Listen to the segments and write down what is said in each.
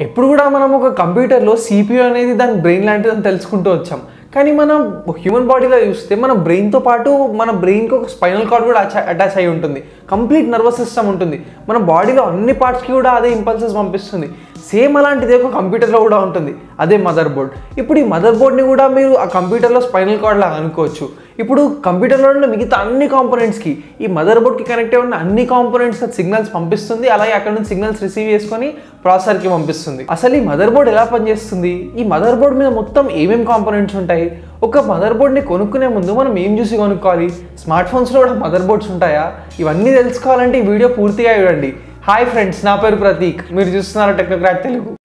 ఎప్పుడు కూడా మనం ఒక కంప్యూటర్లో సిపియూ అనేది దాని బ్రెయిన్ లాంటిదని తెలుసుకుంటూ వచ్చాం. కానీ మనం హ్యూమన్ బాడీలో చూస్తే మన బ్రెయిన్తో పాటు మన బ్రెయిన్కి ఒక స్పైనల్ కార్డ్ కూడా అటాచ్ అయి ఉంటుంది. కంప్లీట్ నర్వస్ సిస్టమ్ ఉంటుంది. మన బాడీలో అన్ని పార్ట్స్కి కూడా అదే ఇంపల్సెస్ పంపిస్తుంది. సేమ్ అలాంటిదే ఒక కంప్యూటర్లో కూడా ఉంటుంది. అదే మదర్ బోర్డ్ ఇప్పుడు ఈ మదర్ బోర్డ్ని కూడా మీరు ఆ కంప్యూటర్లో స్పైనల్ కార్డ్ లాగా అనుకోవచ్చు. ఇప్పుడు కంప్యూటర్లో ఉన్న మిగతా అన్ని కాంపోనెంట్స్కి ఈ మదర్ బోర్డ్కి కనెక్ట్ అయి ఉన్న అన్ని కాంపోనెంట్స్ సిగ్నల్స్ పంపిస్తుంది అలాగే అక్కడ నుంచి సిగ్నల్స్ రిసీవ్ చేసుకొని ప్రాసెసర్కి పంపిస్తుంది. అసలు ఈ మదర్ బోర్డ్ ఎలా పనిచేస్తుంది? ఈ మదర్ బోర్డ్ మీద మొత్తం ఏమేమి కాంపోనెంట్స్ ఉంటాయి? ఒక మదర్ బోర్డ్ని కొనుక్కునే ముందు మనం ఏం చూసి కొనుక్కోవాలి? స్మార్ట్ ఫోన్స్లో కూడా మదర్ బోర్డ్స్ ఉంటాయా? ఇవన్నీ తెలుసుకోవాలంటే ఈ వీడియో పూర్తిగా చూడండి. హాయ్ ఫ్రెండ్స్ నా పేరు ప్రతీక్. మీరు చూస్తున్నారు టెక్నోక్రాట్ తెలుగు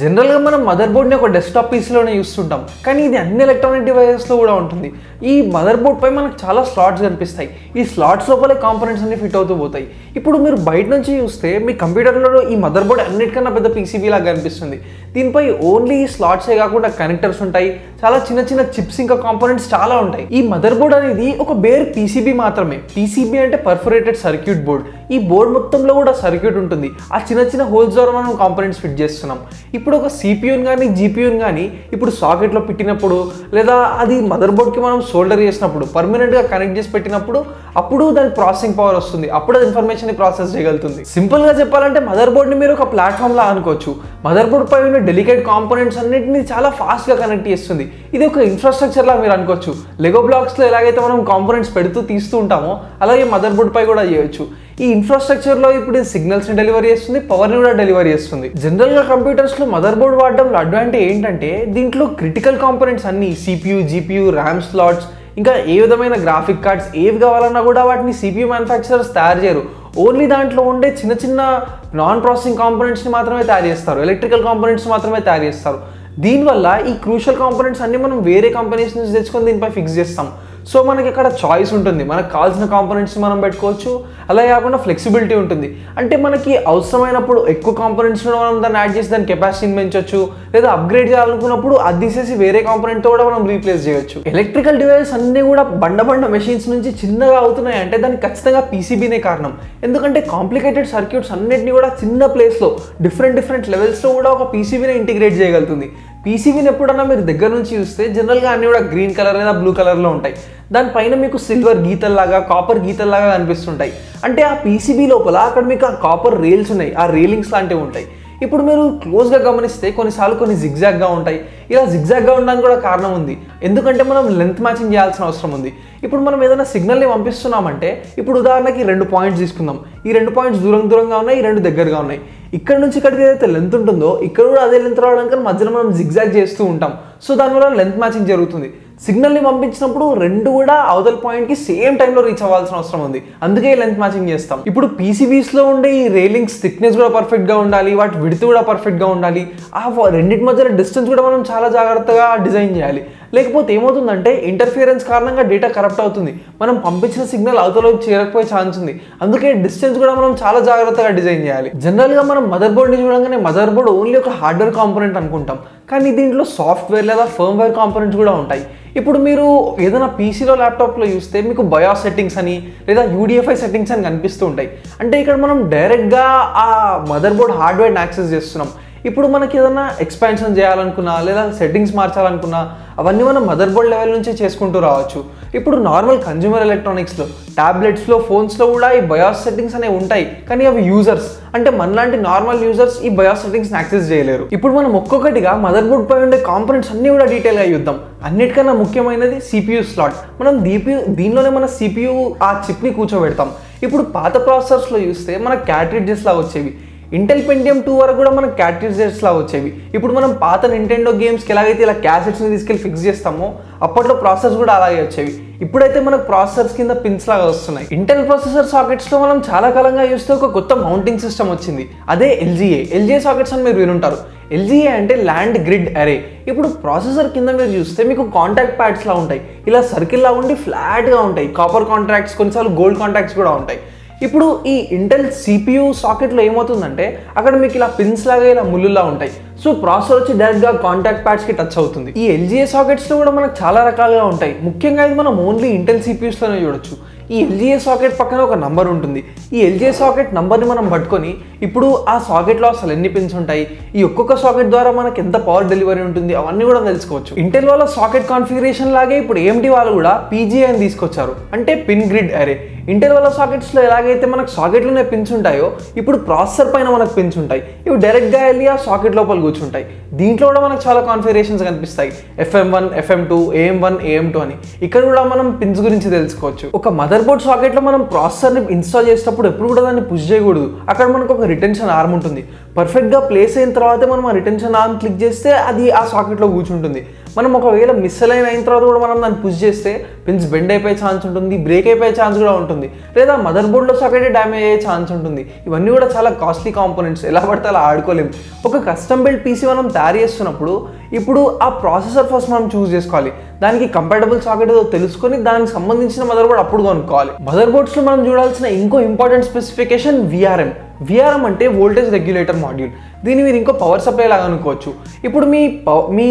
జనరల్గా మనం మదర్ బోర్డ్ని ఒక డెస్క్టాప్ పీసీలోనే చూస్తుంటాం. కానీ ఇది అన్ని ఎలక్ట్రానిక్ డివైజెస్లో కూడా ఉంటుంది. ఈ మదర్ బోర్డ్ పై మనకు చాలా స్లాట్స్ కనిపిస్తాయి. ఈ స్లాట్స్ లోపలే కాంపోనెంట్స్ అన్ని ఫిట్ అవుతూ పోతాయి. ఇప్పుడు మీరు బయట నుంచి చూస్తే మీ కంప్యూటర్లో ఈ మదర్ బోర్డ్ అన్నిటికన్నా పెద్ద పీసీబీ లాగా కనిపిస్తుంది. దీనిపై ఓన్లీ స్లాట్సే కాకుండా కనెక్టర్స్ ఉంటాయి. చాలా చిన్న చిన్న చిప్స్ ఇంకా కాంపోనెంట్స్ చాలా ఉంటాయి. ఈ మదర్ బోర్డ్ అనేది ఒక బేర్ పీసీబీ మాత్రమే. పీసీబీ అంటే పర్ఫరేటెడ్ సర్క్యూట్ బోర్డ్ ఈ బోర్డ్ మొత్తంలో కూడా సర్క్యూట్ ఉంటుంది. ఆ చిన్న చిన్న హోల్స్ ద్వారా మనం కాంపోనెంట్స్ ఫిట్ చేస్తున్నాం. ఇప్పుడు ఒక సిపియూని కానీ జీపీయూని కానీ ఇప్పుడు సాకెట్లో పెట్టినప్పుడు లేదా అది మదర్ బోర్డ్కి మనం సోల్డర్ చేసినప్పుడు పర్మనెంట్గా కనెక్ట్ చేసి పెట్టినప్పుడు అప్పుడు దాని ప్రాసెసింగ్ పవర్ వస్తుంది. అప్పుడు అది ఇన్ఫర్మేషన్ ప్రాసెస్ చేయగలుగుతుంది. సింపుల్గా చెప్పాలంటే మదర్ బోర్డ్ని మీరు ఒక ప్లాట్ఫామ్లా అనుకోవచ్చు. మదర్ బోర్డ్ పై ఉన్న డెలికేట్ కాంపోనెంట్స్ అన్నింటినీ చాలా ఫాస్ట్గా కనెక్ట్ చేస్తుంది. ఇది ఒక ఇన్ఫ్రాస్ట్రక్చర్లా మీరు అనుకోవచ్చు. లెగో బ్లాక్స్లో ఎలాగైతే మనం కాంపోనెంట్స్ పెడుతూ తీస్తూ ఉంటామో అలాగే మదర్ బోర్డ్ పై కూడా చేయొచ్చు. ఈ ఇన్ఫ్రాస్ట్రక్చర్లో ఇప్పుడు సిగ్నల్స్ని డెలివరీ చేస్తుంది పవర్ని కూడా డెలివరీ చేస్తుంది. జనరల్గా కంప్యూటర్స్లో మదర్ బోర్డ్ వాడడంలో అడ్వాంటేజ్ ఏంటంటే దీంట్లో క్రిటికల్ కాంపోనెంట్స్ అన్ని సిపియూ జీపీయూ ర్యామ్ స్లాట్స్ ఇంకా ఏ విధమైన గ్రాఫిక్ కార్డ్స్ ఏవి కావాలన్నా కూడా వాటిని సిపియూ మ్యానుఫ్యాక్చరర్స్ తయారు చేయరు. ఓన్లీ దాంట్లో ఉండే చిన్న చిన్న నాన్ ప్రాసెసింగ్ కాంపోనెంట్స్ని మాత్రమే తయారు చేస్తారు. ఎలక్ట్రికల్ కాంపోనెంట్స్ మాత్రమే తయారు చేస్తారు. దీనివల్ల ఈ క్రూషల్ కాంపోనెంట్స్ అన్ని మనం వేరే కంపెనీస్ నుంచి తెచ్చుకొని దీనిపై ఫిక్స్ చేస్తాం. సో మనకి ఇక్కడ చాయిస్ ఉంటుంది. మనకు కావాల్సిన కాంపోనెంట్స్ మనం పెట్టుకోవచ్చు. అలా కాకుండా ఫ్లెక్సిబిలిటీ ఉంటుంది. అంటే మనకి అవసరమైనప్పుడు ఎక్కువ కాంపోనెంట్స్ మనం దాన్ని యాడ్ చేసి దాని కెపాసిటీని పెంచవచ్చు లేదా అప్గ్రేడ్ చేయాలనుకున్నప్పుడు అది తీసేసి వేరే కాంపోనెంట్తో కూడా మనం రీప్లేస్ చేయొచ్చు. ఎలక్ట్రికల్ డివైస్ అన్నీ కూడా బండ బండ మెషిన్స్ నుంచి చిన్నగా అవుతున్నాయి. అంటే దానికి ఖచ్చితంగా పీసీబీనే కారణం. ఎందుకంటే కాంప్లికేటెడ్ సర్క్యూట్స్ అన్నిటిని కూడా చిన్న ప్లేస్లో డిఫరెంట్ డిఫరెంట్ లెవెల్స్లో కూడా ఒక పీసీబీనే ఇంటిగ్రేట్ చేయగలుగుతుంది. పీసీబీని ఎప్పుడన్నా మీరు దగ్గర నుంచి చూస్తే జనరల్గా అన్నీ కూడా గ్రీన్ కలర్ లేదా బ్లూ కలర్లో ఉంటాయి. దానిపైన మీకు సిల్వర్ గీతల్లాగా కాపర్ గీతల్లాగా కనిపిస్తుంటాయి. అంటే ఆ పీసీబీ లోపల అక్కడ మీకు ఆ కాపర్ రేల్స్ ఉన్నాయి ఆ రేలింగ్స్ లాంటివి ఉంటాయి. ఇప్పుడు మీరు క్లోజ్గా గమనిస్తే కొన్నిసార్లు కొన్ని జిగ్జాగ్గా ఉంటాయి. ఇలా జిగ్జాగ్గా ఉండడానికి కూడా కారణం ఉంది. ఎందుకంటే మనం లెంత్ మ్యాచింగ్ చేయాల్సిన అవసరం ఉంది. ఇప్పుడు మనం ఏదైనా సిగ్నల్ని పంపిస్తున్నామంటే ఇప్పుడు ఉదాహరణకి రెండు పాయింట్స్ తీసుకుందాం. ఈ రెండు పాయింట్స్ దూరం దూరంగా ఉన్నాయి ఈ రెండు దగ్గరగా ఉన్నాయి. ఇక్కడ నుంచి ఇక్కడికి ఏదైతే లెంత్ ఉంటుందో ఇక్కడ కూడా అదే లెంత్ రావడానికి మధ్యలో మనం జిగ్జాగ్ చేస్తూ ఉంటాం. సో దానివల్ల లెంత్ మ్యాచింగ్ జరుగుతుంది. సిగ్నల్ని పంపించినప్పుడు రెండు కూడా అవతల పాయింట్కి సేమ్ టైంలో రీచ్ అవ్వాల్సిన అవసరం ఉంది. అందుకే లెంత్ మ్యాచింగ్ చేస్తాం. ఇప్పుడు పీసీబీస్లో ఉండే ఈ రేలింగ్స్ థిక్నెస్ కూడా పర్ఫెక్ట్గా ఉండాలి వాటి విడుతు కూడా పర్ఫెక్ట్గా ఉండాలి. ఆ రెండింటి మధ్యన డిస్టెన్స్ కూడా మనం చాలా జాగ్రత్తగా డిజైన్ చేయాలి. లేకపోతే ఏమవుతుందంటే ఇంటర్ఫియరెన్స్ కారణంగా డేటా కరప్ట్ అవుతుంది. మనం పంపించిన సిగ్నల్ అవతలకి చేరకపోయే ఛాన్స్ ఉంది. అందుకే డిస్టెన్స్ కూడా మనం చాలా జాగ్రత్తగా డిజైన్ చేయాలి. జనరల్గా మనం మదర్ బోర్డ్ని చూడగానే మదర్ బోర్డ్ ఓన్లీ ఒక హార్డ్వేర్ కాంపోనెంట్ అనుకుంటాం. కానీ దీంట్లో సాఫ్ట్వేర్ లేదా ఫర్మ్వేర్ కాంపోనెంట్స్ కూడా ఉంటాయి. ఇప్పుడు మీరు ఏదైనా పీసీలో ల్యాప్టాప్లో చూస్తే మీకు బయోస్ సెట్టింగ్స్ అని లేదా యూడిఎఫ్ఐ సెట్టింగ్స్ అని కనిపిస్తూ ఉంటాయి. అంటే ఇక్కడ మనం డైరెక్ట్గా ఆ మదర్ బోర్డ్ హార్డ్వేర్ని యాక్సెస్ చేస్తున్నాం. ఇప్పుడు మనకి ఏదైనా ఎక్స్పాన్షన్ చేయాలనుకున్నా లేదా సెట్టింగ్స్ మార్చాలనుకున్నా అవన్నీ మనం మదర్ బోర్డ్ లెవెల్ నుంచే చేసుకుంటూ రావచ్చు. ఇప్పుడు నార్మల్ కన్జ్యూమర్ ఎలక్ట్రానిక్స్లో ట్యాబ్లెట్స్లో ఫోన్స్లో కూడా ఈ బయాస్ సెట్టింగ్స్ అనేవి ఉంటాయి. కానీ అవి యూజర్స్ అంటే మనలాంటి నార్మల్ యూజర్స్ ఈ బయాస్ సెట్టింగ్స్ని యాక్సెస్ చేయలేరు. ఇప్పుడు మనం ఒక్కొక్కటిగా మదర్ బోర్డ్ పై ఉండే కాంపనెంట్స్ అన్నీ కూడా డీటెయిల్గా చూద్దాం. అన్నిటికన్నా ముఖ్యమైనది సిపియూ స్లాట్ మనం దీపి దీనిలోనే మన సిపియూ ఆ చిప్ని కూర్చోబెడతాం. ఇప్పుడు పాత ప్రాసెసర్స్లో చూస్తే మన క్యాట్రిడ్జెస్ లా వచ్చేవి. ఇంటెల్ పెంటియం టూ వరకు కూడా మనకు క్యాట్రిజెట్స్ లా వచ్చేవి. ఇప్పుడు మనం పాత నింటెండో గేమ్స్కి ఎలాగైతే ఇలా క్యాసెట్స్ని తీసుకెళ్ళి ఫిక్స్ చేస్తామో అప్పట్లో ప్రాసెస్ కూడా అలాగే వచ్చేవి. ఇప్పుడైతే మనకు ప్రాసెసర్స్ కింద పిన్స్ లాగా వస్తున్నాయి. ఇంటెల్ ప్రాసెసర్ సాకెట్స్లో మనం చాలా కాలంగా చూస్తే ఒక కొత్త మౌంటింగ్ సిస్టమ్ వచ్చింది. అదే ఎల్జీఏ ఎల్జీఏ సాకెట్స్ అని మీరు వినుంటారు. ఎల్జీఏ అంటే ల్యాండ్ గ్రిడ్ అరే ఇప్పుడు ప్రాసెసర్ కింద మీరు చూస్తే మీకు కాంటాక్ట్ ప్యాడ్స్లా ఉంటాయి. ఇలా సర్కిల్లా ఉండి ఫ్లాట్గా ఉంటాయి. కాపర్ కాంట్రాక్ట్స్ కొన్నిసార్లు గోల్డ్ కాంట్రాక్ట్స్ కూడా ఉంటాయి. ఇప్పుడు ఈ ఇంటెల్ సిపియు సాకెట్లో ఏమవుతుందంటే అక్కడ మీకు ఇలా పిన్స్ లాగా ఇలా ముళ్ళులా ఉంటాయి. సో ప్రాసెసర్ వచ్చి డైరెక్ట్గా కాంటాక్ట్ ప్యాడ్స్కి టచ్ అవుతుంది. ఈ ఎల్జీఏ సాకెట్స్లో కూడా మనకు చాలా రకాలుగా ఉంటాయి. ముఖ్యంగా ఇది మనం ఓన్లీ ఇంటెల్ సిపిఎస్లోనే చూడొచ్చు. ఈ ఎల్జీఏ సాకెట్ పక్కన ఒక నంబర్ ఉంటుంది. ఈ ఎల్జీఏ సాకెట్ నంబర్ని మనం పట్టుకొని ఇప్పుడు ఆ సాకెట్లో అసలు ఎన్ని పిన్స్ ఉంటాయి? ఈ ఒక్కొక్క సాకెట్ ద్వారా మనకి ఎంత పవర్ డెలివరీ ఉంటుంది? అవన్నీ కూడా తెలుసుకోవచ్చు. ఇంటెల్ వాళ్ళ సాకెట్ కాన్ఫిగరేషన్ లాగే ఇప్పుడు ఏఎండి వాళ్ళు కూడా పీజీఐ అని తీసుకొచ్చారు. అంటే పిన్ గ్రిడ్ అరే. ఇంటెల్ వాళ్ళ సాకెట్స్లో ఎలాగైతే మనకు సాకెట్లోనే పిన్స్ ఉంటాయో ఇప్పుడు ప్రాసెసర్ పైన మనకు పిన్స్ ఉంటాయి. ఇవి డైరెక్ట్గా వెళ్ళి ఆ సాకెట్ లోపల కూర్చుంటాయి దీంట్లో కూడా మనకు చాలా కాన్ఫిగరేషన్స్ కనిపిస్తాయి. FM one FM two AM one AM two అని. ఇక్కడ కూడా మనం పిన్స్ గురించి తెలుసుకోవచ్చు. ఒక మదర్ బోర్డ్ సాకెట్లో మనం ప్రాసెసర్ని ఇన్స్టాల్ చేసేటప్పుడు ఎప్పుడు కూడా దాన్ని పుష్ చేయకూడదు. అక్కడ మనకు ఒక రిటెన్షన్ ఆర్మ్ ఉంటుంది. పర్ఫెక్ట్గా ప్లేస్ అయిన తర్వాత మనం ఆ రిటెన్షన్ ఆర్మ్ క్లిక్ చేస్తే అది ఆ సాకెట్లో కూర్చుంటుంది. మనం ఒకవేళ మిస్ అయిన అయిన తర్వాత కూడా మనం దాన్ని పుష్ చేస్తే పిన్స్ బెండ్ అయిపోయే ఛాన్స్ ఉంటుంది బ్రేక్ అయిపోయే ఛాన్స్ కూడా ఉంటుంది. లేదా మదర్ బోర్డ్లో సాకెట్ డ్యామేజ్ అయ్యే ఛాన్స్ ఉంటుంది. ఇవన్నీ కూడా చాలా కాస్ట్లీ కాంపోనెంట్స్ ఎలా పడితే అలా ఆడుకోలేము ఒక కస్టమ్ బిల్డ్ పీసీ మనం తయారు చేస్తున్నప్పుడు ఇప్పుడు ఆ ప్రాసెసర్ ఫస్ట్ మనం చూస్ చేసుకోవాలి. దానికి కంపాటబుల్ సాకెట్ ఏదో తెలుసుకొని దానికి సంబంధించిన మదర్ బోర్డ్ అప్పుడు కొనుక్కోవాలి. మదర్ బోర్డ్స్లో మనం చూడాల్సిన ఇంకో ఇంపార్టెంట్ స్పెసిఫికేషన్ విఆర్ఎం విఆర్ఎం అంటే వోల్టేజ్ రెగ్యులేటర్ మాడ్యూల్ దీన్ని మీరు ఇంకో పవర్ సప్లై లాగా అనుకోవచ్చు. ఇప్పుడు మీ మీ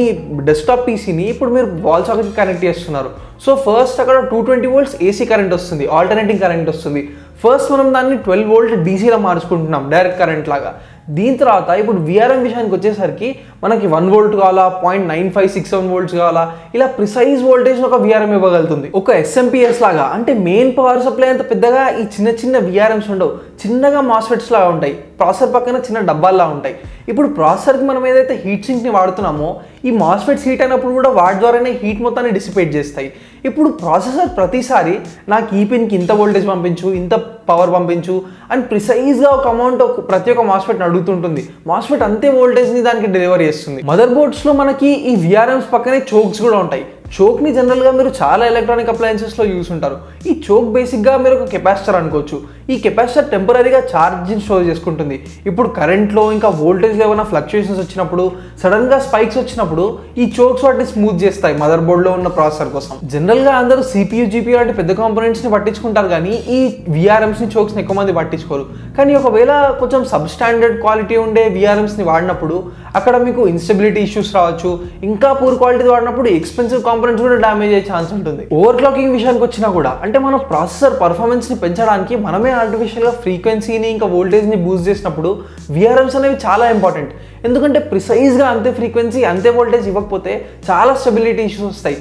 డెస్క్టాప్ పీసీని ఇప్పుడు మీరు వాల్ సాకెట్కి కనెక్ట్ చేస్తున్నారు. సో ఫస్ట్ అక్కడ two twenty volts AC current వస్తుంది ఆల్టర్నేటింగ్ కరెంట్ వస్తుంది. ఫస్ట్ మనం దాన్ని ట్వెల్వ్ వోల్ట్ డీసీలో మార్చుకుంటున్నాం డైరెక్ట్ కరెంట్ లాగా. దీని తర్వాత ఇప్పుడు విఆర్ఎం విషయానికి వచ్చేసరికి మనకి వన్ వోల్ట్ కావాలా point nine five six seven volts కావాలా ఇలా ప్రిసైజ్ వోల్టేజ్ ఒక విఆర్ఎం ఇవ్వగలుగుతుంది. ఒక ఎస్ఎంపిఎస్ లాగా. అంటే మెయిన్ పవర్ సప్లై అంత పెద్దగా ఈ చిన్న చిన్న విఆర్ఎంస్ ఉండవు. చిన్నగా మాస్ఫెట్స్ లాగా ఉంటాయి. ప్రాసెసర్ పక్కన చిన్న డబ్బాల్లా ఉంటాయి. ఇప్పుడు ప్రాసెసర్కి మనం ఏదైతే హీట్ సింక్ని వాడుతున్నామో ఈ మాస్ఫెట్స్ హీట్ అయినప్పుడు కూడా వాటి ద్వారానే హీట్ మొత్తాన్ని డిసిపేట్ చేస్తాయి. ఇప్పుడు ప్రాసెసర్ ప్రతిసారి నాకు ఈ పిన్కి ఇంత వోల్టేజ్ పంపించు ఇంత పవర్ పంపించు అండ్ ప్రిసైజ్గా ఒక అమౌంట్ ప్రతి ఒక్క మాస్ఫెట్ని అడుగుతుంటుంది. మాస్ఫెట్ అంతే వోల్టేజ్ని దానికి డెలివరీ చేస్తుంది. మదర్ బోర్డ్స్లో మనకి ఈ విఆర్ఎంస్ పక్కనే చోక్స్ కూడా ఉంటాయి. చోక్ని జనరల్గా మీరు చాలా ఎలక్ట్రానిక్ అప్లయన్సెస్లో యూస్ ఉంటారు. ఈ చోక్ బేసిక్గా మీరు ఒక కెపాసిటర్ అనుకోవచ్చు. ఈ కెపాసిటర్ టెంపరీగా ఛార్జ్ని స్టోర్ చేసుకుంటుంది. ఇప్పుడు కరెంట్లో ఇంకా వోల్టేజ్లో ఏమైనా ఫ్లక్చుయేషన్స్ వచ్చినప్పుడు సడన్గా స్పైక్స్ వచ్చినప్పుడు ఈ చోక్స్ వాటిని స్మూత్ చేస్తాయి మదర్ బోర్డ్లో ఉన్న ప్రాసెసర్ కోసం. జనరల్గా అందరూ సిపియూ జీపీ లాంటి పెద్ద కాంపోనెంట్స్ని పట్టించుకుంటారు కానీ ఈ విఆర్ఎమ్స్ని చోక్స్ని ఎక్కువ మంది పట్టించుకోరు. కానీ ఒకవేళ కొంచెం సబ్ స్టాండర్డ్ క్వాలిటీ ఉండే విఆర్ఎంస్ని వాడినప్పుడు అక్కడ మీకు ఇన్స్టెబిలిటీ ఇష్యూస్ రావచ్చు. ఇంకా పూర్ క్వాలిటీ వాడినప్పుడు ఎక్స్పెన్సివ్ కాంపోనెంట్స్ కూడా డ్యామేజ్ అయ్యే ఛాన్స్ ఉంటుంది. ఓవర్ క్లాకింగ్ విషయానికి వచ్చినా కూడా అంటే మన ప్రాసెసర్ పర్ఫార్మెన్స్ని పెంచడానికి మనమే ఆర్టిఫిషియల్గా ఫ్రీక్వెన్సీని ఇంకా వోల్టేజ్ని బూస్ట్ చేసినప్పుడు విఆర్ఎంస్ అనేవి చాలా ఇంపార్టెంట్ ఎందుకంటే ప్రిసైజ్గా అంతే ఫ్రీక్వెన్సీ అంతే వోల్టేజ్ ఇవ్వకపోతే చాలా స్టెబిలిటీ ఇష్యూస్ వస్తాయి.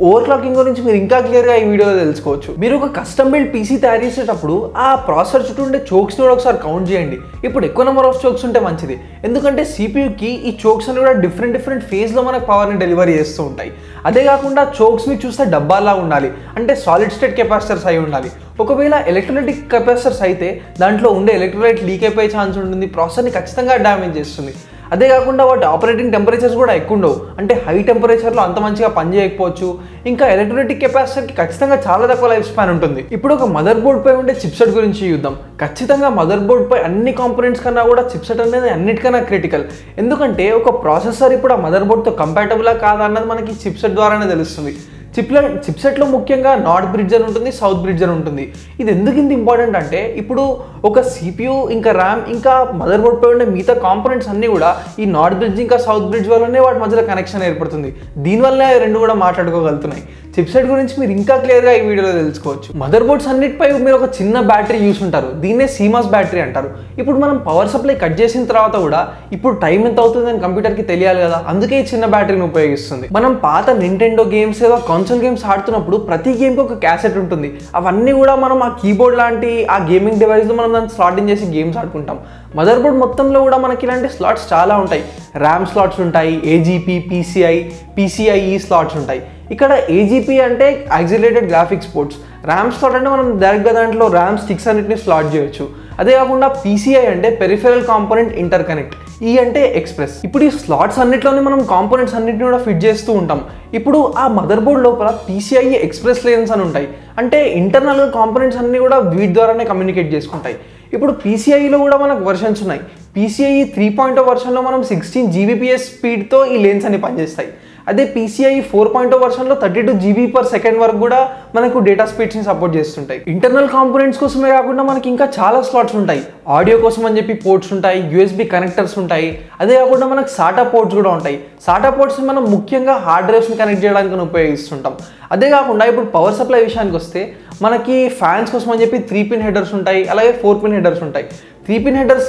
ఓవర్ క్లాకింగ్ గురించి మీరు ఇంకా క్లియర్గా ఈ వీడియోలో తెలుసుకోవచ్చు. మీరు ఒక కస్టమ్ బిల్డ్ పీసీ తయారు చేసేటప్పుడు ఆ ప్రాసెసర్ చుట్టూ ఉండే చోక్స్ని కూడా ఒకసారి కౌంట్ చేయండి. ఇప్పుడు ఎక్కువ నెంబర్ ఆఫ్ చోక్స్ ఉంటే మంచిది. ఎందుకంటే సిపియూకి ఈ చోక్స్ అని కూడా డిఫరెంట్ డిఫరెంట్ ఫేజ్లో మనకు పవర్ని డెలివరీ చేస్తూ ఉంటాయి. అదే కాకుండా చోక్స్ని చూస్తే డబ్బాలా ఉండాలి. అంటే సాలిడ్ స్టేట్ కెపాసిటర్స్ అయి ఉండాలి. ఒకవేళ ఎలక్ట్రోలైటిక్ కెపాసిటర్స్ అయితే దాంట్లో ఉండే ఎలక్ట్రోలైట్ లీక్ అయిపోయే ఛాన్స్ ఉంటుంది. ప్రాసెసర్ని ఖచ్చితంగా డ్యామేజ్ చేస్తుంది. అదే కాకుండా వాటి ఆపరేటింగ్ టెంపరేచర్స్ కూడా ఎక్కువ ఉండవు. అంటే హై టెంపరేచర్లో అంత మంచిగా పనిచేయకపోవచ్చు ఇంకా ఎలక్ట్రానిక్ కెపాసిటీకి ఖచ్చితంగా చాలా తక్కువ లైఫ్ స్పాన్ ఉంటుంది. ఇప్పుడు ఒక మదర్ బోర్డ్ పై ఉండే చిప్సెట్ గురించి చూద్దాం. ఖచ్చితంగా మదర్ బోర్డ్ పై అన్ని కాంపోనెంట్స్ కన్నా కూడా చిప్సెట్ అనేది అన్నిటికన్నా క్రిటికల్ ఎందుకంటే ఒక ప్రాసెసర్ ఇప్పుడు ఆ మదర్ బోర్డ్తో కంపాటబులా కాదా అన్నది మనకి చిప్సెట్ ద్వారానే తెలుస్తుంది. చిప్ల చిప్సెట్లో ముఖ్యంగా నార్త్ బ్రిడ్జ్ అని ఉంటుంది సౌత్ బ్రిడ్జ్ అని ఉంటుంది. ఇది ఎందుకు ఇంత ఇంపార్టెంట్ అంటే ఇప్పుడు ఒక సిపియూ ఇంకా ర్యామ్ ఇంకా మదర్ బోర్డ్ పై ఉండే మిగతా కాంపోనెంట్స్ అన్నీ కూడా ఈ నార్త్ బ్రిడ్జ్ ఇంకా సౌత్ బ్రిడ్జ్ వల్లనే వాటి మధ్యలో కనెక్షన్ ఏర్పడుతుంది. దీనివల్లనే అవి రెండు కూడా మాట్లాడుకోగలుగుతున్నాయి. చిప్సెట్ గురించి మీరు ఇంకా క్లియర్గా ఈ వీడియోలో తెలుసుకోవచ్చు. మదర్ బోర్డ్స్ అన్నిటిపై మీరు ఒక చిన్న బ్యాటరీ యూస్ ఉంటారు. దీన్నే సీమాస్ బ్యాటరీ అంటారు. ఇప్పుడు మనం పవర్ సప్లై కట్ చేసిన తర్వాత కూడా ఇప్పుడు టైం ఎంత అవుతుందని కంప్యూటర్కి తెలియాలి కదా? అందుకే ఈ చిన్న బ్యాటరీని ఉపయోగిస్తుంది. మనం పాత నింటెండో గేమ్స్ ఏదో కన్సోల్ గేమ్స్ ఆడుతున్నప్పుడు ప్రతి గేమ్కి ఒక క్యాసెట్ ఉంటుంది. అవన్నీ కూడా మనం ఆ కీబోర్డ్ లాంటి ఆ గేమింగ్ డివైస్లో మనం దాన్ని స్లాటింగ్ చేసి గేమ్స్ ఆడుకుంటాం. మదర్ బోర్డ్ మొత్తంలో కూడా మనకి ఇలాంటి స్లాట్స్ చాలా ఉంటాయి. ర్యామ్ స్లాట్స్ ఉంటాయి ఏజీపీ పీసీఐ పీసీఐఈ స్లాట్స్ ఉంటాయి. ఇక్కడ ఏజీపీ అంటే accelerated graphics ports RAM slot అంటే మనం డైరెక్ట్గా దాంట్లో ర్యామ్ స్టిక్స్ అన్నిటిని స్లాట్ చేయొచ్చు. అదే కాకుండా పీసీఐ అంటే పెరిఫెరల్ కాంపోనెంట్ ఇంటర్ కనెక్ట్ ఈ అంటే ఎక్స్ప్రెస్ ఇప్పుడు ఈ స్లాట్స్ అన్నిట్లోనే మనం కాంపోనెంట్స్ అన్నిటిని కూడా ఫిట్ చేస్తూ ఉంటాం. ఇప్పుడు ఆ మదర్ బోర్డ్ లోపల పీసీఐ ఎక్స్ప్రెస్ లేన్స్ అని ఉంటాయి. అంటే ఇంటర్నల్ కాంపోనెంట్స్ అన్ని కూడా వీటి ద్వారానే కమ్యూనికేట్ చేసుకుంటాయి. ఇప్పుడు పీసీఐలో కూడా మనకు వర్షన్స్ ఉన్నాయి. పీసీఐ త్రీ పాయింట్ వర్షన్లో మనం సిక్స్టీన్ జీబీపీఎస్ స్పీడ్తో ఈ లేన్స్ అన్ని పనిచేస్తాయి. అదే PCI four point వర్షన్లో thirty two GB per second వరకు కూడా మనకు డేటా స్పీడ్స్ని సపోర్ట్ చేస్తుంటాయి. ఇంటర్నల్ కాంపోనెంట్స్ కోసమే కాకుండా మనకి ఇంకా చాలా స్లాట్స్ ఉంటాయి. ఆడియో కోసం అని చెప్పి పోర్ట్స్ ఉంటాయి యూఎస్బి కనెక్టర్స్ ఉంటాయి. అదే కాకుండా మనకు సాటా పోర్ట్స్ కూడా ఉంటాయి. సాటా పోర్ట్స్ మనం ముఖ్యంగా హార్డ్ డ్రైవ్స్ని కనెక్ట్ చేయడానికి ఉపయోగిస్తుంటాం. అదే కాకుండా ఇప్పుడు పవర్ సప్లై విషయానికి వస్తే మనకి ఫ్యాన్స్ కోసం అని చెప్పి త్రీ పిన్ హెడర్స్ ఉంటాయి అలాగే ఫోర్ పిన్ హెడర్స్ ఉంటాయి. త్రీ పిన్ హెడర్స్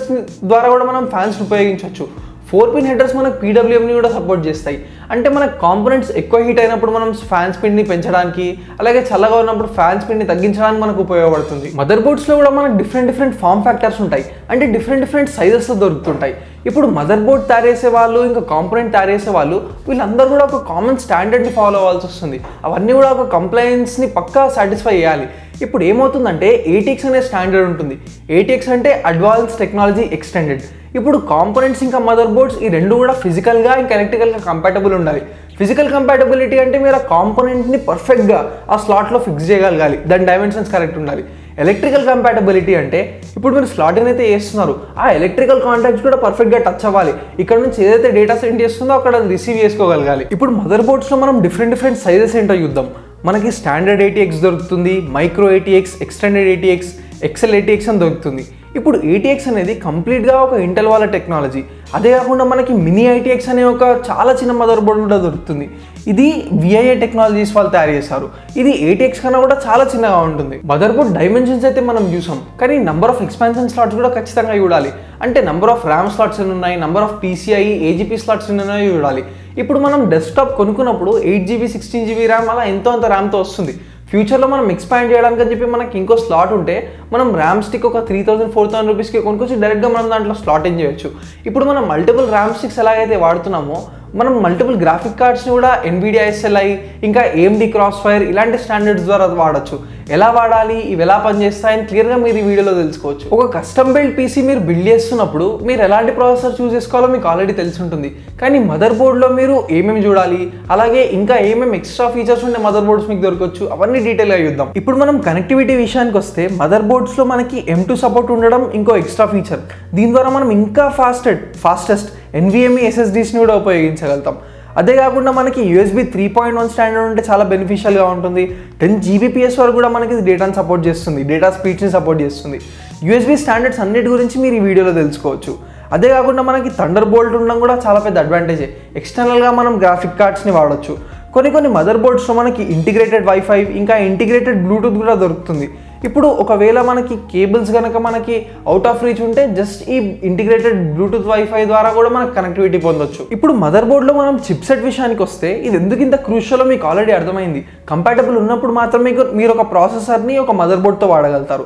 ద్వారా కూడా మనం ఫ్యాన్స్ ఉపయోగించవచ్చు. ఫోర్ పిన్ హెడర్స్ మనకు పీడబ్ల్యూఎంని కూడా సపోర్ట్ చేస్తాయి. అంటే మన కాంపోనెంట్స్ ఎక్కువ హీట్ అయినప్పుడు మనం ఫ్యాన్ స్పీడ్ని పెంచడానికి అలాగే చల్లగా ఉన్నప్పుడు ఫ్యాన్ స్పీడ్ని తగ్గించడానికి మనకు ఉపయోగపడుతుంది. మదర్ బోర్డ్స్లో కూడా మనకు డిఫరెంట్ డిఫరెంట్ ఫామ్ ఫ్యాక్టర్స్ ఉంటాయి. అంటే డిఫరెంట్ డిఫరెంట్ సైజెస్లో దొరుకుతుంటాయి. ఇప్పుడు మదర్ బోర్డ్ తయారు చేసే వాళ్ళు ఇంకా కాంపోనెంట్ తయారు చేసే వాళ్ళు వీళ్ళందరూ కూడా ఒక కామన్ స్టాండర్డ్ని ఫాలో అవ్వాల్సి వస్తుంది. అవన్నీ కూడా ఒక కంప్లైన్స్ని పక్కా సాటిస్ఫై చేయాలి. ఇప్పుడు ఏమవుతుందంటే ఏటీఎక్స్ అనే స్టాండర్డ్ ఉంటుంది. ఏటీఎక్స్ అంటే అడ్వాన్స్ టెక్నాలజీ ఎక్స్టెండెడ్ ఇప్పుడు కాంపోనెంట్స్ ఇంకా మదర్ బోర్డ్స్ ఈ రెండు కూడా ఫిజికల్గా ఇంకా ఎలక్ట్రికల్గా కంపాటబుల్ ఉండాలి. ఫిజికల్ కంపాటబిలిటీ అంటే మీరు ఆ కాంపోనెంట్ని పర్ఫెక్ట్గా ఆ స్లాట్లో ఫిక్స్ చేయగలగాలి. దాని డైమెన్షన్స్ కరెక్ట్ ఉండాలి. ఎలక్ట్రికల్ కంపాటబిలిటీ అంటే ఇప్పుడు మీరు స్లాటింగ్ అయితే చేస్తున్నారు ఆ ఎలక్ట్రికల్ కాంటాక్ట్స్ కూడా పర్ఫెక్ట్గా టచ్ అవ్వాలి. ఇక్కడ నుంచి ఏదైతే డేటా సెండ్ చేస్తుందో అక్కడ రిసీవ్ చేసుకోగలగాలి. ఇప్పుడు మదర్ బోర్డ్స్లో మనం డిఫరెంట్ డిఫరెంట్ సైజెస్ ఏంటో చూద్దాం. మనకి స్టాండర్డ్ ఏటీఎక్స్ దొరుకుతుంది micro ATX extended ATX XL ATX అని దొరుకుతుంది. ఇప్పుడు ఏటీఎక్స్ అనేది కంప్లీట్గా ఒక ఇంటెల్ వాళ్ళ టెక్నాలజీ. అదే కాకుండా మనకి మినీ ఐటీఎక్స్ అనే ఒక చాలా చిన్న మదర్ బోర్డ్ కూడా దొరుకుతుంది. ఇది విఐఏ టెక్నాలజీస్ వాళ్ళు తయారు చేశారు. ఇది ఏటీఎక్స్ కన్నా కూడా చాలా చిన్నగా ఉంటుంది. మదర్ బోర్డ్ డైమెన్షన్స్ అయితే మనం చూసాం. కానీ నంబర్ ఆఫ్ ఎక్స్పాన్షన్ స్లాట్స్ కూడా ఖచ్చితంగా చూడాలి. అంటే నంబర్ ఆఫ్ ర్యామ్ స్లాట్స్ ఎన్ని ఉన్నాయి number of PCI AGP slots ఎన్ని ఉన్నాయో చూడాలి. ఇప్పుడు మనం desktop కొనుక్కున్నప్పుడు eight GB sixteen GB RAM అలా ఎంతో అంత ర్యామ్తో వస్తుంది. ఫ్యూచర్లో మనం ఎక్స్పాండ్ చేయడానికి అని చెప్పి మనకి ఇంకో స్లాట్ ఉంటే మనం ర్యామ్ స్టిక్ ఒక త్రీ థౌసండ్ ఫోర్ థౌసండ్ రూపీస్కి కొనుక్కొచ్చి డైరెక్ట్గా మనం దాంట్లో స్లాట్ ఇన్ చేయొచ్చు. ఇప్పుడు మనం మల్టిపుల్ ర్యామ్ స్టిక్స్ ఎలాగైతే వాడుతున్నామో మనం మల్టిపుల్ గ్రాఫిక్ కార్డ్స్ని కూడా ఎన్బిడిఐఎస్ఎల్ఐ ఇంకా ఏఎండి క్రాస్ ఫైర్ ఇలాంటి స్టాండర్డ్స్ ద్వారా వాడచ్చు. ఎలా వాడాలి? ఇవి ఎలా పనిచేస్తాయని క్లియర్గా మీరు ఈ వీడియోలో తెలుసుకోవచ్చు. ఒక కస్టమ్ బిల్డ్ పీసీ మీరు బిల్డ్ చేస్తున్నప్పుడు మీరు ఎలాంటి ప్రాసెసర్ చూస్ చేసుకోవాలో మీకు ఆల్రెడీ తెలిసి ఉంటుంది. కానీ మదర్ బోర్డ్లో మీరు ఏమేమి చూడాలి? అలాగే ఇంకా ఏమేమి ఎక్స్ట్రా ఫీచర్స్ ఉండే మదర్ బోర్డ్స్ మీకు దొరకవచ్చు అవన్నీ డీటెయిల్గా చూద్దాం. ఇప్పుడు మనం కనెక్టివిటీ విషయానికి వస్తే మదర్ బోర్డ్స్లో మనకి ఎం టూ సపోర్ట్ ఉండడం ఇంకో ఎక్స్ట్రా ఫీచర్ దీని ద్వారా మనం ఇంకా ఫాస్టెడ్ ఫాస్టెస్ట్ ఎన్విఎంఈ ఎస్ఎస్డీస్ని కూడా ఉపయోగించగలుగుతాం. అదే కాకుండా మనకి USB three point one standard ఉంటే చాలా బెనిఫిషియల్గా ఉంటుంది. టెన్ జీబీపీఎస్ వరకు కూడా మనకి డేటాను సపోర్ట్ చేస్తుంది. డేటా స్పీడ్స్ని సపోర్ట్ చేస్తుంది. యూఎస్బీ స్టాండర్డ్స్ అన్నిటి గురించి మీరు ఈ వీడియోలో తెలుసుకోవచ్చు. అదే కాకుండా మనకి థండర్ బోల్ట్ ఉండడం కూడా చాలా పెద్ద అడ్వాంటేజే ఎక్స్టర్నల్గా మనం గ్రాఫిక్ కార్డ్స్ని వాడచ్చు. కొన్ని కొన్ని మదర్ బోర్డ్స్లో మనకి ఇంటిగ్రేటెడ్ వైఫై ఇంకా ఇంటిగ్రేటెడ్ బ్లూటూత్ కూడా దొరుకుతుంది. ఇప్పుడు ఒకవేళ మనకి కేబుల్స్ కనుక మనకి అవుట్ ఆఫ్ రీచ్ ఉంటే జస్ట్ ఈ ఇంటిగ్రేటెడ్ బ్లూటూత్ వైఫై ద్వారా కూడా మనకు కనెక్టివిటీ పొందొచ్చు. ఇప్పుడు మదర్ బోర్డ్లో మనం చిప్సెట్ విషయానికి వస్తే ఇది ఎందుకు ఇంత క్రూషియలో మీకు ఆల్రెడీ అర్థమైంది? కంపాటబుల్ ఉన్నప్పుడు మాత్రమే మీరు ఒక ప్రాసెసర్ని ఒక మదర్ బోర్డ్తో వాడగలుగుతారు.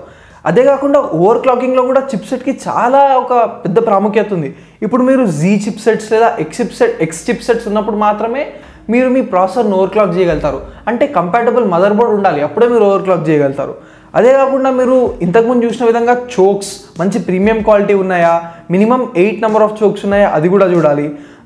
అదే కాకుండా ఓవర్ క్లాకింగ్లో కూడా చిప్సెట్కి చాలా ఒక పెద్ద ప్రాముఖ్యత ఉంది. ఇప్పుడు మీరు జీ చిప్సెట్స్ లేదా ఎక్స్ చిప్సెట్ ఎక్స్ చిప్సెట్స్ ఉన్నప్పుడు మాత్రమే మీరు మీ ప్రాసెసర్ను ఓవర్ క్లాక్ చేయగలుగుతారు. అంటే కంపాటబుల్ మదర్ బోర్డ్ ఉండాలి. అప్పుడే మీరు ఓవర్ క్లాక్ చేయగలుగుతారు. అదే కాకుండా మీరు ఇంతకుముందు చూసిన విధంగా చోక్స్ మంచి ప్రీమియం క్వాలిటీ ఉన్నాయా? Minimum eight number of chokes ఉన్నాయా? అది కూడా చూడాలి.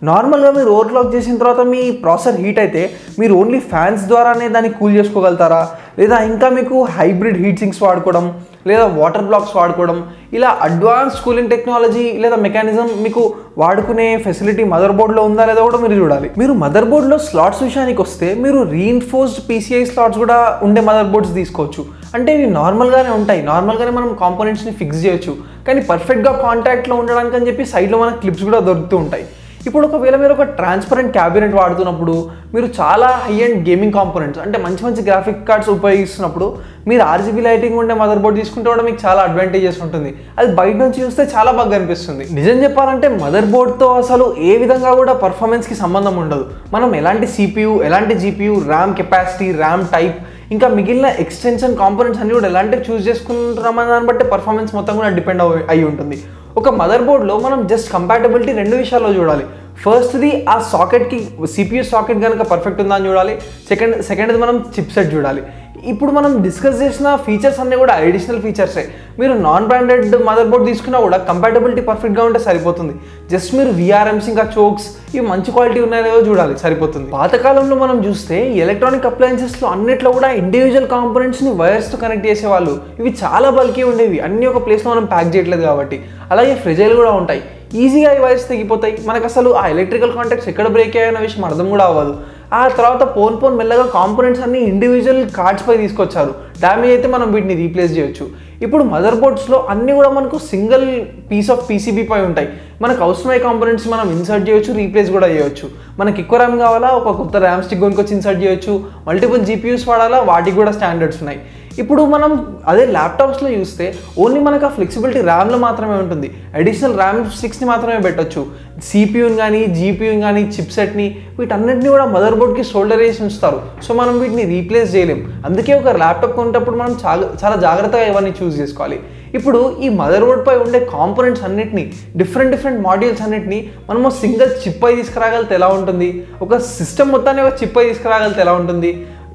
నార్మల్గా మీరు ఓవర్ క్లాక్ చేసిన తర్వాత మీ ప్రాసెసర్ హీట్ అయితే మీరు ఓన్లీ ఫ్యాన్స్ ద్వారానే దాన్ని కూల్ చేసుకోగలుగుతారా? లేదా ఇంకా మీకు హైబ్రిడ్ హీట్ సింక్స్ వాడుకోవడం లేదా వాటర్ బ్లాక్స్ వాడుకోవడం ఇలా అడ్వాన్స్ కూలింగ్ టెక్నాలజీ లేదా మెకానిజం మీకు వాడుకునే ఫెసిలిటీ మదర్ బోర్డ్లో ఉందా లేదా కూడా మీరు చూడాలి. మీరు మదర్ బోర్డ్లో స్లాట్స్ విషయానికి వస్తే మీరు రీఇన్ఫోర్స్డ్ పీసీఐ స్లాట్స్ కూడా ఉండే మదర్ బోర్డ్స్ తీసుకోవచ్చు. అంటే ఇవి నార్మల్గానే ఉంటాయి. నార్మల్గానే మనం కాంపోనెంట్స్ని ఫిక్స్ చేయొచ్చు. కానీ పర్ఫెక్ట్గా కాంటాక్ట్లో ఉండడానికి అని చెప్పి సైడ్లో మన క్లిప్స్ కూడా దొరుకుతూ ఉంటాయి. ఇప్పుడు ఒకవేళ మీరు ఒక ట్రాన్స్పరెంట్ క్యాబినెట్ వాడుతున్నప్పుడు మీరు చాలా హై అండ్ గేమింగ్ కాంపోనెంట్స్ అంటే మంచి మంచి గ్రాఫిక్ కార్డ్స్ ఉపయోగిస్తున్నప్పుడు మీరు ఆర్జీబీ లైటింగ్ ఉండే మదర్ బోర్డ్ తీసుకుంటే కూడా మీకు చాలా అడ్వాంటేజెస్ ఉంటుంది. అది బయట నుంచి చూస్తే చాలా బాగా అనిపిస్తుంది. నిజం చెప్పాలంటే మదర్ బోర్డ్తో అసలు ఏ విధంగా కూడా పర్ఫార్మెన్స్కి సంబంధం ఉండదు. మనం ఎలాంటి సిపియు ఎలాంటి GPU RAM capacity RAM type ఇంకా మిగిలిన ఎక్స్టెన్షన్ కాంపోనెంట్స్ అన్ని కూడా ఎలాంటివి చూస్ చేసుకుంటున్నామని దాన్ని బట్టి పర్ఫార్మెన్స్ మొత్తం కూడా డిపెండ్ అయి ఉంటుంది. ఒక మదర్ బోర్డ్లో మనం జస్ట్ కంపాటబిలిటీ రెండు విషయాల్లో చూడాలి. ఫస్ట్ది ఆ సాకెట్కి సిపియూ సాకెట్ కనుక పర్ఫెక్ట్ ఉందా అని చూడాలి. సెకండ్ సెకండ్ది మనం చిప్ సెట్ చూడాలి. ఇప్పుడు మనం డిస్కస్ చేసిన ఫీచర్స్ అన్నీ కూడా అడిషనల్ ఫీచర్సే మీరు నాన్ బ్రాండెడ్ మదర్ బోర్డ్ తీసుకున్నా కూడా కంపాటబిలిటీ పర్ఫెక్ట్గా ఉంటే సరిపోతుంది. జస్ట్ మీరు విఆర్ఎంస్ ఇంకా చోక్స్ ఇవి మంచి క్వాలిటీ ఉన్నాయో చూడాలి సరిపోతుంది. పాతకాలంలో మనం చూస్తే ఎలక్ట్రానిక్ అప్లయన్సెస్లో అన్నిట్లో కూడా ఇండివిజువల్ కాంపోనెంట్స్ని వైర్స్తో కనెక్ట్ చేసేవాళ్ళు. ఇవి చాలా బల్కీ ఉండేవి. అన్ని ఒక ప్లేస్లో మనం ప్యాక్ చేయట్లేదు కాబట్టి. అలాగే ఫ్రిజైల్ కూడా ఉంటాయి. ఈజీగా ఈ వైర్స్ తెగిపోతాయి. మనకు అసలు ఆ ఎలక్ట్రికల్ కాంటాక్ట్స్ ఎక్కడ బ్రేక్ అయ్యాయన్న విషయం అర్థం కూడా అవ్వదు. ఆ తర్వాత పోన్ పోన్ మెల్లగా కాంపోనెంట్స్ అన్ని ఇండివిజువల్ కార్డ్స్ పై తీసుకొచ్చారు. డ్యామేజ్ అయితే మనం వీటిని రీప్లేస్ చేయొచ్చు. ఇప్పుడు మదర్ బోర్డ్స్లో అన్నీ కూడా మనకు సింగిల్ పీస్ ఆఫ్ పీసీబీ పై ఉంటాయి. మనకు అవసరమయ్యే కాంపోనెంట్స్ మనం ఇన్సర్ట్ చేయొచ్చు రీప్లేస్ కూడా చేయొచ్చు. మనకి ఎక్కువ ర్యామ్ కావాలా ఒక కొత్త ర్యామ్ స్టిక్ కొనుక్కొచ్చి ఇన్సర్ట్ చేయొచ్చు. మల్టిపుల్ జీపీయూస్ వాడాలా వాటికి కూడా స్టాండర్డ్స్ ఉన్నాయి. ఇప్పుడు మనం అదే ల్యాప్టాప్స్లో చూస్తే ఓన్లీ మనకు ఆ ఫ్లెక్సిబిలిటీ ర్యామ్లో మాత్రమే ఉంటుంది. అడిషనల్ ర్యామ్ స్టిక్స్ని మాత్రమే పెట్టొచ్చు. సిపియూని కానీ జీపీయూని కానీ చిప్సెట్ని వీటన్నిటిని కూడా మదర్ బోర్డ్కి షోల్డర్ వేసి ఉంచుతారు. సో మనం వీటిని రీప్లేస్ చేయలేం. అందుకే ఒక ల్యాప్టాప్ కొనేటప్పుడు మనం చాలా చాలా జాగ్రత్తగా ఇవన్నీ చూస్ చేసుకోవాలి. ఇప్పుడు ఈ మదర్ బోర్డ్ పై ఉండే కాంపోనెంట్స్ అన్నిటిని డిఫరెంట్ డిఫరెంట్ మాడ్యూల్స్ అన్నిటిని మనము సింగిల్ చిప్ అయి తీసుకురాగలితే ఎలా ఉంటుంది? ఒక సిస్టమ్ మొత్తాన్ని ఒక చిప్ అయి తీసుకురాగలితే ఎలా ఉంటుంది?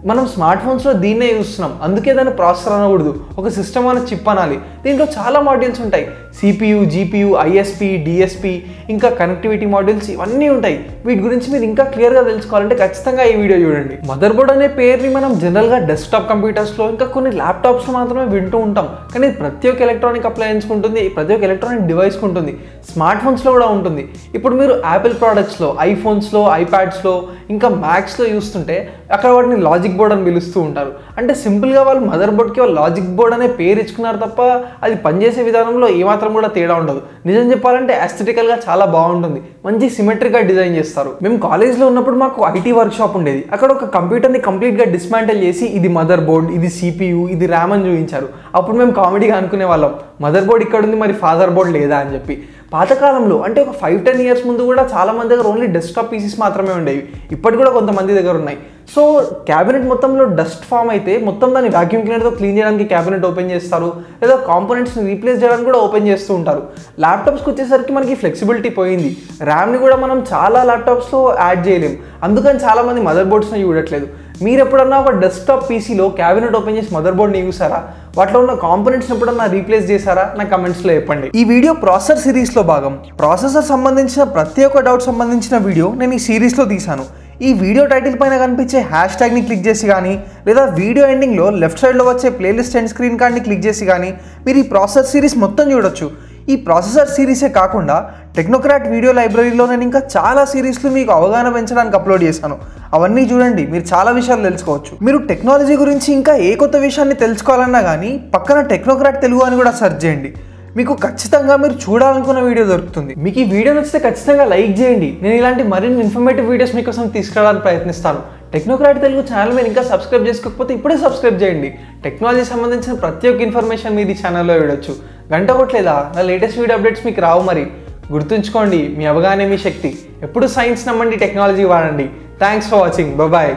మనం స్మార్ట్ ఫోన్స్లో దీన్నే చూస్తున్నాం. అందుకే దాన్ని ప్రాసెసర్ అనకూడదు. ఒక సిస్టమ్ అనే చిప్ అనాలి. దీంట్లో చాలా మాడ్యూల్స్ ఉంటాయి. సిపియు జీపీయూ ఐఎస్పి డిఎస్పి ఇంకా కనెక్టివిటీ మాడ్యూల్స్ ఇవన్నీ ఉంటాయి. వీటి గురించి మీరు ఇంకా క్లియర్గా తెలుసుకోవాలంటే ఖచ్చితంగా ఈ వీడియో చూడండి. మదర్ బోర్డ్ అనే పేరుని మనం జనరల్గా డెస్క్టాప్ కంప్యూటర్స్లో ఇంకా కొన్ని ల్యాప్టాప్స్లో మాత్రమే వింటూ ఉంటాం. కానీ ప్రతి ఒక్క ఎలక్ట్రానిక్ అప్లయన్స్కి ఉంటుంది ప్రతి ఒక్క ఎలక్ట్రానిక్ డివైస్కి ఉంటుంది. స్మార్ట్ ఫోన్స్లో కూడా ఉంటుంది. ఇప్పుడు మీరు యాపిల్ ప్రోడక్ట్స్లో ఐఫోన్స్లో ఐప్యాడ్స్లో ఇంకా మ్యాక్స్లో చూస్తుంటే అక్కడ వాటిని లాజిక్ బోర్డ్ అని పిలుస్తూ ఉంటారు. అంటే సింపుల్గా వాళ్ళు మదర్ బోర్డ్కి వాళ్ళు లాజిక్ బోర్డ్ అనే పేరు ఇచ్చుకున్నారు తప్ప అది పనిచేసే విధానంలో ఏమాత్రం కూడా తేడా ఉండదు. నిజం చెప్పాలంటే అస్థెటికల్గా చాలా బాగుంటుంది. మంచి సిమెట్రిక్గా డిజైన్ చేస్తారు. మేము కాలేజ్లో ఉన్నప్పుడు మాకు ఐటీ వర్క్ షాప్ ఉండేది. అక్కడ ఒక కంప్యూటర్ని కంప్లీట్గా డిస్మాంటిల్ చేసి ఇది మదర్ బోర్డ్ ఇది సిపియు ఇది ర్యామ్ అని చూపించారు. అప్పుడు మేము కామెడీగా అనుకునే వాళ్ళం. మదర్ బోర్డ్ ఇక్కడ ఉంది మరి ఫాదర్ బోర్డ్ లేదా? అని చెప్పి. పాతకాలంలో అంటే ఒక ఫైవ్ టెన్ ఇయర్స్ ముందు కూడా చాలా మంది దగ్గర ఓన్లీ డెస్క్టాప్ పీసీస్ మాత్రమే ఉండేవి. ఇప్పటి కూడా కొంతమంది దగ్గర ఉన్నాయి. సో క్యాబినెట్ మొత్తంలో డస్ట్ ఫామ్ అయితే మొత్తం దాన్ని వాక్యూమ్ క్లీనర్తో క్లీన్ చేయడానికి క్యాబినెట్ ఓపెన్ చేస్తారు. లేదా కాంపోనెంట్స్ని రీప్లేస్ చేయడానికి కూడా ఓపెన్ చేస్తూ ఉంటారు. ల్యాప్టాప్స్కి వచ్చేసరికి మనకి ఫ్లెక్సిబిలిటీ పోయింది. ర్యామ్ని కూడా మనం చాలా ల్యాప్టాప్స్లో యాడ్ చేయలేం. అందుకని చాలామంది మదర్ బోర్డ్స్ని చూడట్లేదు మీరు ఎప్పుడన్నా ఒక డెస్క్టాప్ పీసీలో క్యాబినెట్ ఓపెన్ చేసి మదర్ బోర్డ్ని చూసారా వాటిలో ఉన్న కాంపోనెంట్స్ ఎప్పుడన్నా రీప్లేస్ చేశారా? నా కమెంట్స్లో చెప్పండి. ఈ వీడియో ప్రాసెసర్ సిరీస్లో భాగం. ప్రాసెసర్ సంబంధించిన ప్రతి ఒక్క డౌట్ సంబంధించిన వీడియో నేను ఈ సిరీస్లో తీశాను. ఈ వీడియో టైటిల్ పైన కనిపించే హ్యాష్ ట్యాగ్ని క్లిక్ చేసి కానీ లేదా వీడియో ఎండింగ్లో లెఫ్ట్ సైడ్లో వచ్చే ప్లేలిస్ట్ అండ్ స్క్రీన్ కార్డ్ని క్లిక్ చేసి కానీ మీరు ఈ ప్రాసెసర్ సిరీస్ మొత్తం చూడొచ్చు. ఈ ప్రాసెసర్ సిరీసే కాకుండా టెక్నోక్రాట్ వీడియో లైబ్రరీలో నేను ఇంకా చాలా సిరీస్లు మీకు అవగాహన పెంచడానికి అప్లోడ్ చేశాను. అవన్నీ చూడండి మీరు చాలా విషయాలు తెలుసుకోవచ్చు. మీరు టెక్నాలజీ గురించి ఇంకా ఏ కొత్త విషయాన్ని తెలుసుకోవాలన్నా కానీ పక్కన టెక్నోక్రాట్ తెలుగు అని కూడా సెర్చ్ చేయండి. మీకు ఖచ్చితంగా మీరు చూడాలనుకున్న వీడియో దొరుకుతుంది. మీకు ఈ వీడియో నచ్చితే ఖచ్చితంగా లైక్ చేయండి. నేను ఇలాంటి మరిన్ని ఇన్ఫర్మేటివ్ వీడియోస్ మీకోసం తీసుకురావడానికి ప్రయత్నిస్తాను. టెక్నోక్రాట్ తెలుగు ఛానల్ మీరు ఇంకా సబ్స్క్రైబ్ చేసుకోకపోతే ఇప్పుడే సబ్స్క్రైబ్ చేయండి. టెక్నాలజీ సంబంధించిన ప్రతి ఒక్క ఇన్ఫర్మేషన్ మీది ఛానల్లో చూడొచ్చు గంట కొట్టలేదా? నా లేటెస్ట్ వీడియో అప్డేట్స్ మీకు రావు మరి. గుర్తుంచుకోండి మీ అవగానే మీ శక్తి. ఎప్పుడు సైన్స్ నమ్మండి టెక్నాలజీ వాడండి. Thanks for watching bye